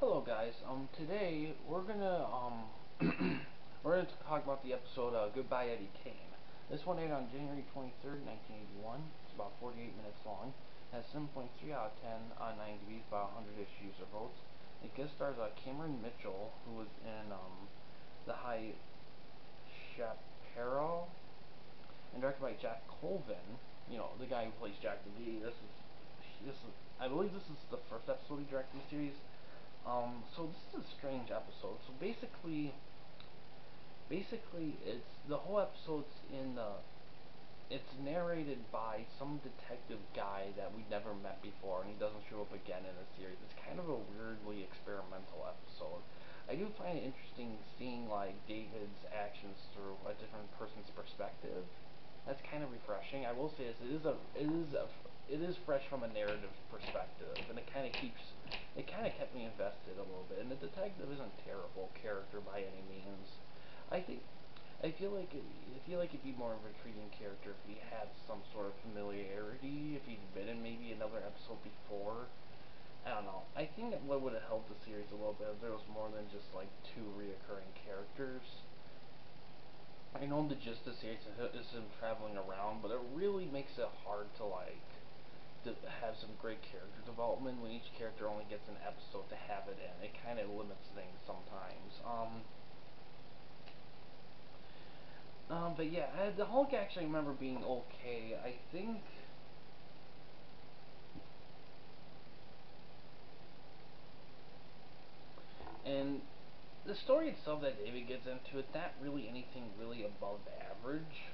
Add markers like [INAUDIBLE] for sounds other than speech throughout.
Hello guys, um, today we're gonna, um, [CLEARS THROAT] we're gonna talk about the episode, uh, Goodbye Eddie Cain. This one aired on January 23rd, 1981. It's about 48 minutes long. It has 7.3 out of 10 on 9 about 100 ish user votes. It guest stars, uh, Cameron Mitchell, who was in, um, The High Chaparral, and directed by Jack Colvin, you know, the guy who plays Jack the McGee. This is, this is, I believe this is the first episode he directed the series. Um, so this is a strange episode. So basically, basically, it's the whole episode's in the. It's narrated by some detective guy that we never met before, and he doesn't show up again in the series. It's kind of a weirdly experimental episode. I do find it interesting seeing like David's actions through a different person's perspective. That's kind of refreshing. I will say this: it is a, it is a, it is fresh from a narrative perspective, and it kind of keeps it kind of kept me invested a little bit. And the detective isn't a terrible character by any means. I think I feel like it, I feel like it'd be more of a intriguing character if he had some sort of familiarity, if he'd been in maybe another episode before. I don't know. I think what would have helped the series a little bit if there was more than just like two reoccurring characters. I know the gist of is him traveling around, but it really makes it hard to like to have some great character development when each character only gets an episode to have it in. It kind of limits things sometimes. Um, um, but yeah, the Hulk actually remember being okay. I think. And the story itself that David gets into, it's not really anything really above average.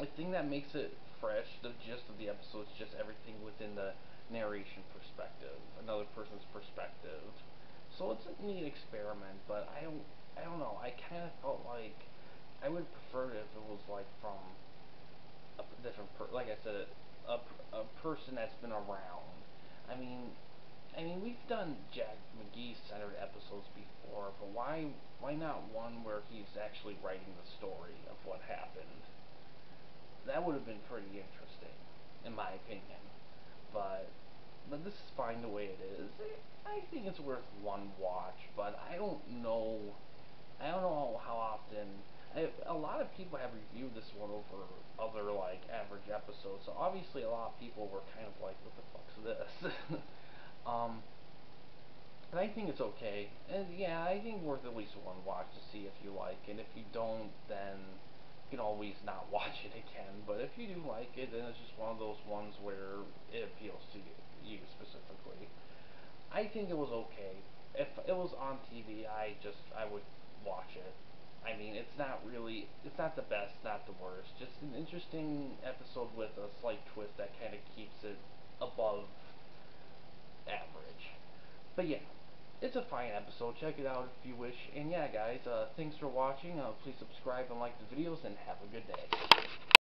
The thing that makes it fresh, the gist of the episode is just everything within the narration perspective, another person's perspective. So it's a neat experiment, but I don't, I don't know. I kind of felt like I would prefer it if it was like from a different, per- like I said, a, a person that's been around. I mean, I mean, we've done Jack McGee centered episodes before, but why, why not one where he's actually writing the story of what happened? that would have been pretty interesting, in my opinion. But but this is fine the way it is. I think it's worth one watch, but I don't know. I don't know how often. I, a lot of people have reviewed this one over other like average episodes, so obviously a lot of people were kind of like, "What the fuck's this?" [LAUGHS] um, but I think it's okay, and yeah, I think worth at least one watch to see if you like, and if you don't, then you can always not [LAUGHS] watch it again, but if you do like it, then it's just one of those ones where it appeals to you, you specifically. I think it was okay. If it was on TV, I just I would watch it. I mean, it's not really, it's not the best, not the worst. Just an interesting episode with a slight twist that kind of keeps it above average. But yeah, it's a fine episode. Check it out if you wish. And yeah, guys, uh, thanks for watching. Uh, please subscribe and like the videos, and have a good day.